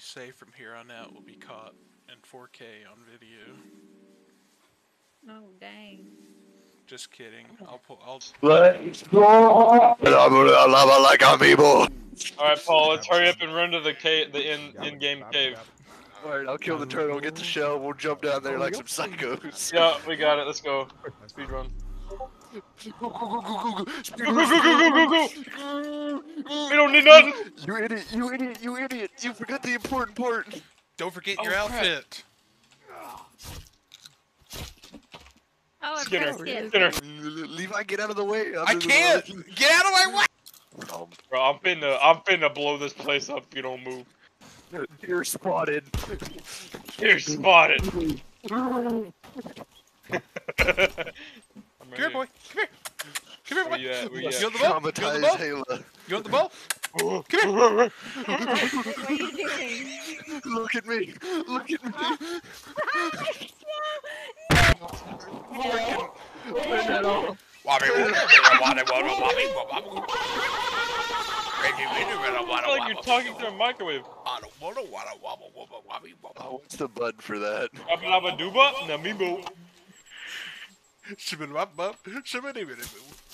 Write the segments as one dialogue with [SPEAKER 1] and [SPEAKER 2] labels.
[SPEAKER 1] say from here on out will be caught in 4K on video.
[SPEAKER 2] Oh dang.
[SPEAKER 1] Just kidding. I'll pull. I'll.
[SPEAKER 3] Let's go. Lava like amiibo.
[SPEAKER 4] Alright, Paul, let's hurry up and run to the cave, the in in-game cave.
[SPEAKER 3] Alright, I'll kill the turtle, get the shell, we'll jump down there like some psychos.
[SPEAKER 4] Yeah, we got it. Let's go. Speed run.
[SPEAKER 3] Go, go, go, go, go, go. Speed
[SPEAKER 4] Go,
[SPEAKER 3] run,
[SPEAKER 4] go, go,
[SPEAKER 3] speed
[SPEAKER 4] go,
[SPEAKER 3] run.
[SPEAKER 4] go, go! We don't need nothing.
[SPEAKER 3] You idiot, you idiot, you idiot. You forgot the important part.
[SPEAKER 1] Don't forget
[SPEAKER 4] Oh,
[SPEAKER 1] your
[SPEAKER 4] crap.
[SPEAKER 1] outfit.
[SPEAKER 2] Oh, a
[SPEAKER 4] Skinner,
[SPEAKER 2] brisket.
[SPEAKER 4] Skinner.
[SPEAKER 3] Levi, get out of the way. I'm
[SPEAKER 1] I
[SPEAKER 3] in the
[SPEAKER 1] can't.
[SPEAKER 3] way.
[SPEAKER 1] Get out of my way.
[SPEAKER 3] Um,
[SPEAKER 4] Bro, I'm finna, I'm finna blow this place up if you don't move.
[SPEAKER 3] You're spotted.
[SPEAKER 4] You're spotted.
[SPEAKER 1] we, uh, we,
[SPEAKER 4] uh, you
[SPEAKER 1] on the ball? You on the ball?
[SPEAKER 3] Halo.
[SPEAKER 1] You on the ball? Come here.
[SPEAKER 2] what are you doing?
[SPEAKER 3] Look at me. Look at me. no.
[SPEAKER 4] No. It's like you're talking to a microwave.
[SPEAKER 3] Oh, what's the bud for that?
[SPEAKER 4] Abba Duba, Namibo. Shibba
[SPEAKER 1] Bub, Shibba
[SPEAKER 2] Dibba Dibba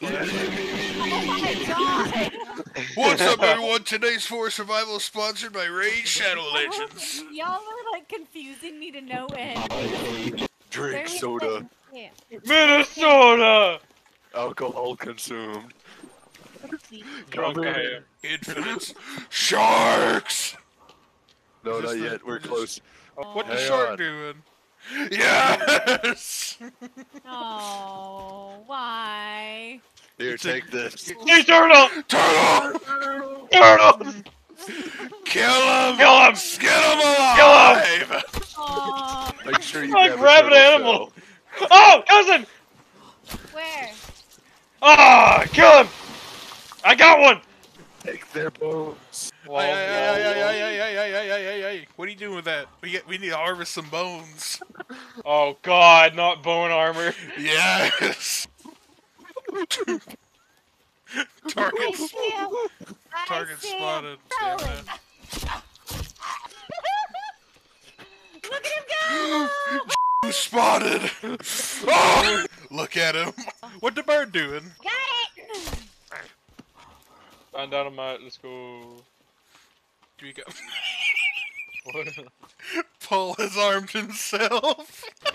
[SPEAKER 2] god!
[SPEAKER 1] What's up, everyone? Today's For Survival is sponsored by Raid Shadow Legends.
[SPEAKER 2] Y'all are like confusing me to no end.
[SPEAKER 3] Drink
[SPEAKER 2] There's
[SPEAKER 3] soda.
[SPEAKER 2] Yeah.
[SPEAKER 4] Minnesota!
[SPEAKER 3] Alcohol consumed.
[SPEAKER 4] Drunk
[SPEAKER 3] Cover
[SPEAKER 4] I
[SPEAKER 1] Infinites. Sharks!
[SPEAKER 3] No, not yet. We're
[SPEAKER 1] is this-
[SPEAKER 3] close.
[SPEAKER 1] What the shark
[SPEAKER 3] on.
[SPEAKER 1] doing? Yes!
[SPEAKER 2] Oh, why?
[SPEAKER 3] Here, take this.
[SPEAKER 4] Hey, turtle!
[SPEAKER 1] Turtle!
[SPEAKER 4] Turtle!
[SPEAKER 1] Kill him!
[SPEAKER 4] Kill him!
[SPEAKER 1] Get him alive!
[SPEAKER 4] Kill
[SPEAKER 2] Oh,
[SPEAKER 3] Make sure you
[SPEAKER 4] Like
[SPEAKER 3] grab a
[SPEAKER 4] rabid
[SPEAKER 3] turtle
[SPEAKER 4] animal. Oh, cousin!
[SPEAKER 2] where?
[SPEAKER 4] Ah, kill him! I got one!
[SPEAKER 3] Take their bones.
[SPEAKER 1] Ay, ay, ay, ay, ay, ay, ay, ay, ay, ay, ay, ay. What are you doing with that? We get, we need to harvest some bones.
[SPEAKER 4] Oh god, not bone armor.
[SPEAKER 1] Yes! Target,
[SPEAKER 2] I see him. I
[SPEAKER 1] target spotted. Damn it.
[SPEAKER 2] Look at him go!
[SPEAKER 1] Spotted! Oh! Look at him. What the bird doing?
[SPEAKER 2] Got it!
[SPEAKER 4] Find dynamite, let's go.
[SPEAKER 1] Do we go?
[SPEAKER 4] What?
[SPEAKER 1] Paul has armed himself.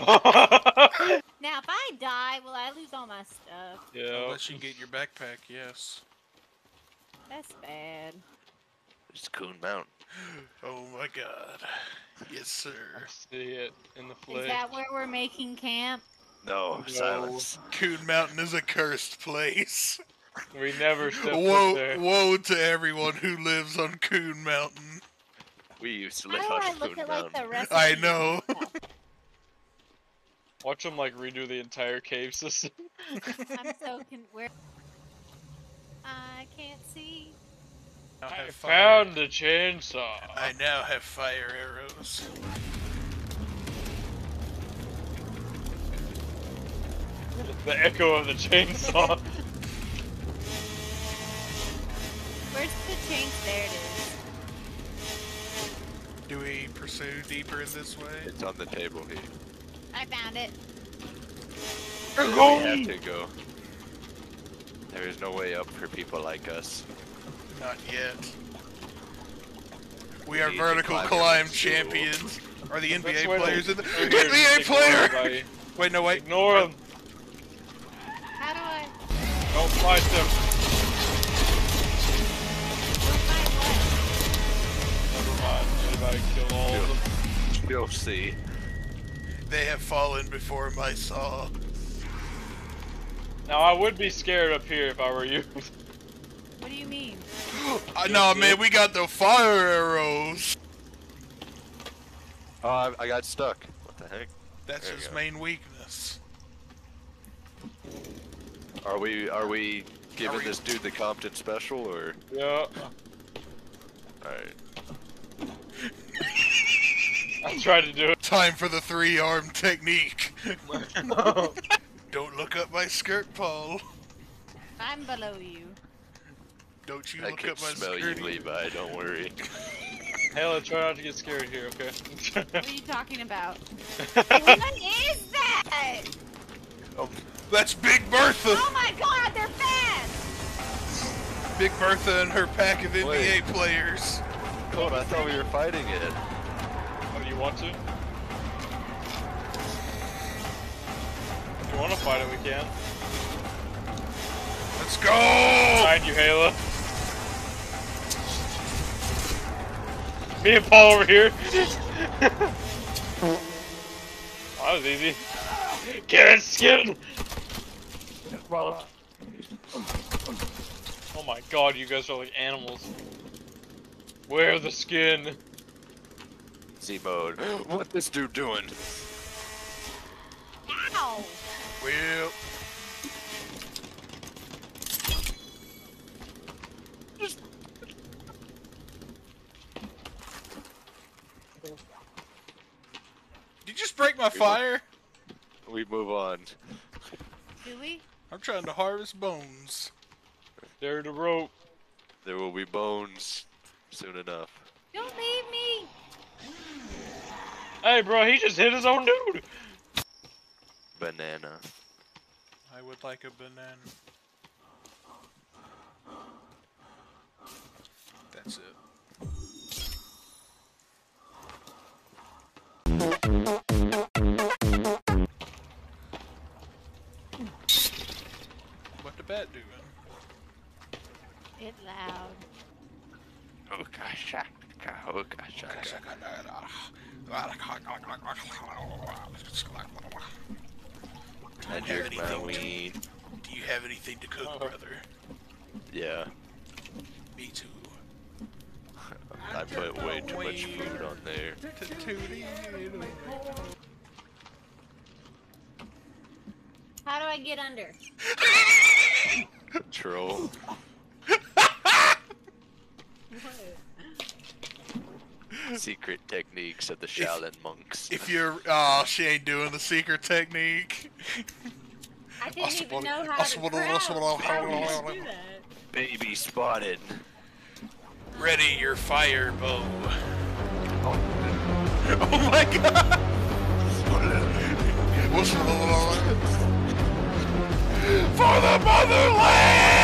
[SPEAKER 2] Now, if I die, will I lose all my stuff?
[SPEAKER 4] yeah.
[SPEAKER 1] Unless you get your backpack, yes.
[SPEAKER 2] That's bad.
[SPEAKER 3] It's Coon Mountain.
[SPEAKER 1] Oh my god. Yes, sir.
[SPEAKER 4] See it in the
[SPEAKER 2] Is
[SPEAKER 4] flesh.
[SPEAKER 2] that where we're making camp?
[SPEAKER 3] No,
[SPEAKER 4] No.
[SPEAKER 3] silence.
[SPEAKER 1] Coon Mountain is a cursed place.
[SPEAKER 4] We never stepped
[SPEAKER 1] Woe,
[SPEAKER 4] there.
[SPEAKER 1] woe to everyone who lives on Coon Mountain.
[SPEAKER 3] We used to
[SPEAKER 2] How
[SPEAKER 3] live
[SPEAKER 2] do
[SPEAKER 3] on
[SPEAKER 2] I
[SPEAKER 3] Coon
[SPEAKER 2] look at
[SPEAKER 3] Mountain.
[SPEAKER 2] like the rest
[SPEAKER 1] I know.
[SPEAKER 4] Watch them like redo the entire cave system.
[SPEAKER 2] I'm so con- where I can't see.
[SPEAKER 1] I
[SPEAKER 4] I found the chainsaw.
[SPEAKER 1] I now have fire arrows.
[SPEAKER 4] The echo of the chainsaw.
[SPEAKER 2] Where's the change? There it is.
[SPEAKER 1] Do we pursue deeper in this way?
[SPEAKER 3] It's on the table here.
[SPEAKER 2] I found it.
[SPEAKER 3] We have to go. There is no way up for people like us.
[SPEAKER 1] Not yet. We are vertical
[SPEAKER 3] climb
[SPEAKER 1] climb
[SPEAKER 3] every stool.
[SPEAKER 1] champions. Are the NBA
[SPEAKER 4] why
[SPEAKER 1] players in the
[SPEAKER 4] Over here,
[SPEAKER 1] NBA
[SPEAKER 4] just ignore
[SPEAKER 1] player? Wait, no, wait.
[SPEAKER 4] Ignore them.
[SPEAKER 2] How do I?
[SPEAKER 4] Don't fight them. Them.
[SPEAKER 3] You'll see.
[SPEAKER 1] They have fallen before my saw.
[SPEAKER 4] Now I would be scared up here if I were you.
[SPEAKER 2] What do you mean?
[SPEAKER 1] Uh, no, man, we got the fire arrows.
[SPEAKER 3] Oh, I, I got stuck. What the heck?
[SPEAKER 1] That's
[SPEAKER 3] There
[SPEAKER 1] his main weakness.
[SPEAKER 3] Are we are we giving
[SPEAKER 1] we-
[SPEAKER 3] this dude the Compton special or?
[SPEAKER 4] yeah.
[SPEAKER 3] Alright.
[SPEAKER 4] I tried to do it.
[SPEAKER 1] Time for the three arm technique.
[SPEAKER 4] it.
[SPEAKER 1] Don't look up my skirt, Paul.
[SPEAKER 2] I'm below you.
[SPEAKER 1] Don't you
[SPEAKER 3] I
[SPEAKER 1] look up my
[SPEAKER 3] smell you. Levi. Don't worry.
[SPEAKER 4] Halo, try not to get scared here, okay?
[SPEAKER 2] What are you talking about? what is that?
[SPEAKER 1] Oh, That's Big Bertha.
[SPEAKER 2] Oh my god, they're fast!
[SPEAKER 1] Big Bertha and her pack of NBA
[SPEAKER 3] Wait.
[SPEAKER 1] players.
[SPEAKER 3] Cold, I thought we were fighting it.
[SPEAKER 4] You want to? If you want to fight it, we can.
[SPEAKER 1] Let's go!
[SPEAKER 4] Behind you, Halo. Me and Paul over here. oh, that was easy. Get it, skin! Oh my god, you guys are like animals. Wear the skin.
[SPEAKER 3] Z mode. What this dude doing?
[SPEAKER 2] Ow!
[SPEAKER 1] Well, Did you just break my fire?
[SPEAKER 3] We move on.
[SPEAKER 2] Do we?
[SPEAKER 1] I'm trying to harvest bones.
[SPEAKER 4] There the rope.
[SPEAKER 3] There will be bones soon enough.
[SPEAKER 2] Don't leave me!
[SPEAKER 4] Hey, bro, he just hit his own dude.
[SPEAKER 3] Banana.
[SPEAKER 1] I would like a banana. That's it. What the bat doing?
[SPEAKER 2] It loud.
[SPEAKER 3] Oh gosh. Oh gosh. I
[SPEAKER 1] have
[SPEAKER 3] jerk my
[SPEAKER 1] anything to-
[SPEAKER 3] weed.
[SPEAKER 1] Do you have anything to cook, brother?
[SPEAKER 3] Yeah.
[SPEAKER 1] Me too.
[SPEAKER 3] I put way too much food on there.
[SPEAKER 2] How do I get under?
[SPEAKER 3] Troll. Secret techniques of the Shaolin monks.
[SPEAKER 1] If you're, oh, she ain't doing the secret technique.
[SPEAKER 2] I didn't even
[SPEAKER 1] Possible-
[SPEAKER 2] know how to crouch. How do do that?
[SPEAKER 3] Baby spotted.
[SPEAKER 1] Ready your fire bow. Oh my god! For the motherland!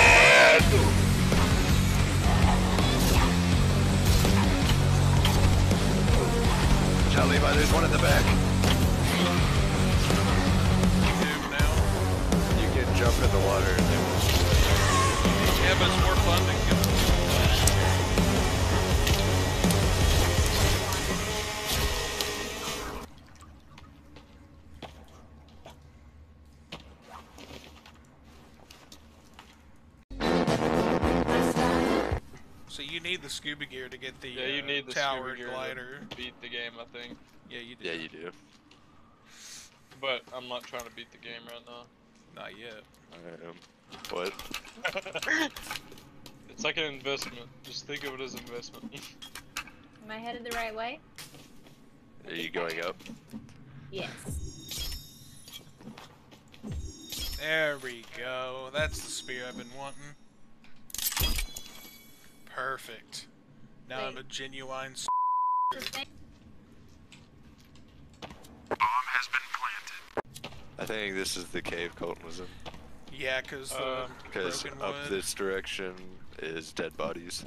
[SPEAKER 3] Charlie, but there's one in the back.
[SPEAKER 1] Dude.
[SPEAKER 3] You can jump in the water and then
[SPEAKER 1] Yeah, but it's more fun So you need the scuba gear to get the
[SPEAKER 4] Yeah, you
[SPEAKER 1] uh,
[SPEAKER 4] need the
[SPEAKER 1] tower
[SPEAKER 4] scuba gear
[SPEAKER 1] glider.
[SPEAKER 4] to beat the game, I think.
[SPEAKER 1] Yeah, you do.
[SPEAKER 3] Yeah, you do.
[SPEAKER 4] But I'm not trying to beat the game right now.
[SPEAKER 1] Not yet.
[SPEAKER 3] I am. What?
[SPEAKER 4] It's like an investment. Just think of it as an investment.
[SPEAKER 2] Am I headed the right way?
[SPEAKER 3] Are you going up?
[SPEAKER 2] Yes.
[SPEAKER 1] There we go. That's the spear I've been wanting. Perfect. Now I'm a
[SPEAKER 2] Wait.
[SPEAKER 1] genuine. s-
[SPEAKER 3] I think this is the cave Colton was in.
[SPEAKER 1] Yeah, because the
[SPEAKER 4] Uh,
[SPEAKER 3] Because up
[SPEAKER 1] wood.
[SPEAKER 3] this direction is dead bodies.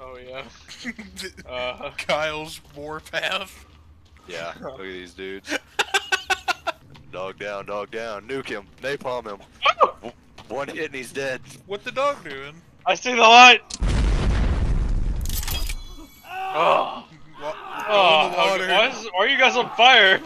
[SPEAKER 4] oh yeah. Uh,
[SPEAKER 1] Kyle's warpath.
[SPEAKER 3] Yeah, look at these dudes. dog down, dog down. Nuke him. Napalm him. One hit and he's dead.
[SPEAKER 1] What the dog doing?
[SPEAKER 4] I see the light. Oh,
[SPEAKER 1] Wa-
[SPEAKER 4] oh
[SPEAKER 1] in water.
[SPEAKER 4] why, is, why are you guys on fire?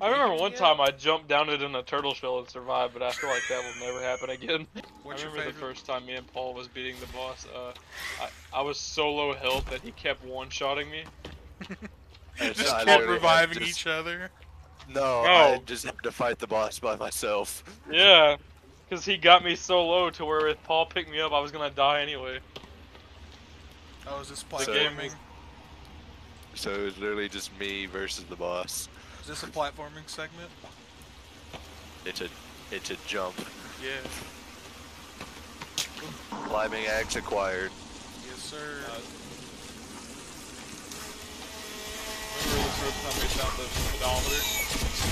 [SPEAKER 4] I remember one time I jumped down it in a turtle shell and survived, but I feel like that will never happen again.
[SPEAKER 1] What's
[SPEAKER 4] I
[SPEAKER 1] your
[SPEAKER 4] remember the first time me and Paul was beating the boss. Uh, I, I was so low health that he kept one-shotting me.
[SPEAKER 3] And
[SPEAKER 1] Just
[SPEAKER 3] I
[SPEAKER 1] kept
[SPEAKER 3] literally
[SPEAKER 1] reviving
[SPEAKER 3] just-
[SPEAKER 1] each other.
[SPEAKER 3] No,
[SPEAKER 4] No.
[SPEAKER 3] I just had to fight the boss by myself.
[SPEAKER 4] Yeah, because he got me so low to where if Paul picked me up, I was gonna die anyway.
[SPEAKER 1] Oh, is this
[SPEAKER 3] So-
[SPEAKER 1] platforming?
[SPEAKER 3] So it was literally just me versus the boss.
[SPEAKER 1] Is this a platforming segment?
[SPEAKER 3] It's a, it's a jump.
[SPEAKER 1] Yeah.
[SPEAKER 3] Climbing axe acquired.
[SPEAKER 1] Yes, sir.
[SPEAKER 4] Uh, remember the first time we found the speedometer,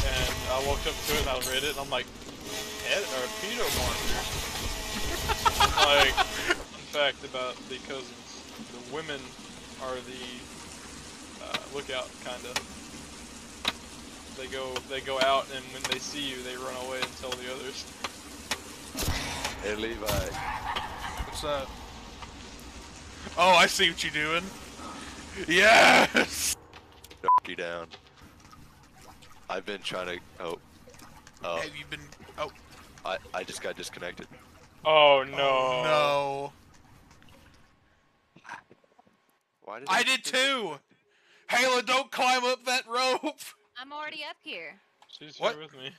[SPEAKER 4] and I walked up to it and I read it, and I'm like, pet or pedo monster. like, fun fact about the cousins: the women are the uh, lookout, kinda. They go, they go out, and when they see you, they run away and tell the others.
[SPEAKER 3] Hey Levi.
[SPEAKER 1] What's that? Oh, I see what you're doing. Yes!
[SPEAKER 3] Knock you down. I've been trying to. Oh. Oh.
[SPEAKER 1] Have you been. Oh,
[SPEAKER 3] I, I just got disconnected.
[SPEAKER 4] Oh no!
[SPEAKER 1] no.
[SPEAKER 3] Why did
[SPEAKER 1] I did too! Hayla, don't climb up that rope!
[SPEAKER 2] I'm already up here.
[SPEAKER 4] She's
[SPEAKER 1] What?
[SPEAKER 4] here with me.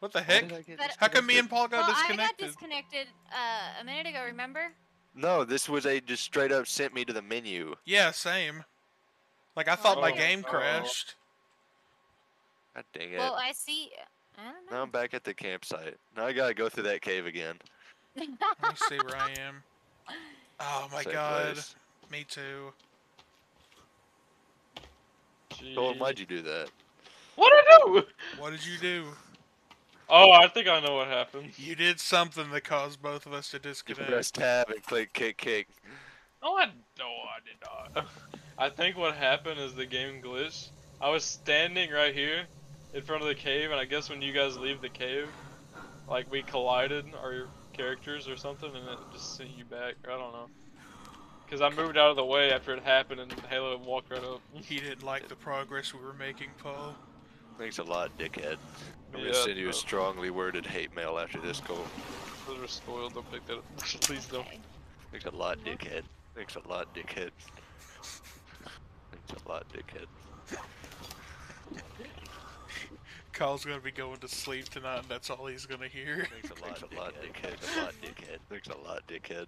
[SPEAKER 1] What the heck?
[SPEAKER 3] did I get
[SPEAKER 2] But-
[SPEAKER 1] How come me and Paul got
[SPEAKER 2] well, I
[SPEAKER 1] disconnected?
[SPEAKER 2] got disconnected uh, a minute ago. Remember?
[SPEAKER 3] No, this was a just straight up sent me to the menu.
[SPEAKER 1] Yeah, same. Like, I thought my
[SPEAKER 2] Oh.
[SPEAKER 1] game
[SPEAKER 4] Oh.
[SPEAKER 1] crashed.
[SPEAKER 3] God dang it.
[SPEAKER 2] Well, I see. I don't
[SPEAKER 3] now. I'm back at the campsite. Now I gotta go through that cave again.
[SPEAKER 1] Let me see where I am. Oh my
[SPEAKER 3] Same
[SPEAKER 1] god.
[SPEAKER 3] place.
[SPEAKER 1] Me too.
[SPEAKER 3] Colin, why'd you do that?
[SPEAKER 4] What did I do?
[SPEAKER 1] What did you do?
[SPEAKER 4] Oh, I think I know what happened.
[SPEAKER 1] You did something that caused both of us to
[SPEAKER 3] You
[SPEAKER 1] disconnect.
[SPEAKER 3] press tab and click kick kick.
[SPEAKER 4] No, I no, I did not. I think what happened is the game glitched. I was standing right here in front of the cave, and I guess when you guys leave the cave, like we collided our characters or something, and it just sent you back. I don't know. Cause I moved out of the way after it happened, and Halo walked right up.
[SPEAKER 1] He didn't like the progress we were making, Paul.
[SPEAKER 3] Thanks a lot, dickhead. I'm
[SPEAKER 4] Yeah,
[SPEAKER 3] gonna send you a
[SPEAKER 4] uh,
[SPEAKER 3] strongly worded hate mail after this call.
[SPEAKER 4] Those are spoiled. Don't pick that up. Please don't.
[SPEAKER 2] Okay.
[SPEAKER 3] Thanks a lot, dickhead. Thanks a lot, dickhead. Thanks a lot, dickhead.
[SPEAKER 1] Kyle's gonna be going to sleep tonight, and that's all he's gonna hear.
[SPEAKER 3] Thanks a lot, dickhead. Thanks a lot, dickhead. Thanks a lot, dickhead.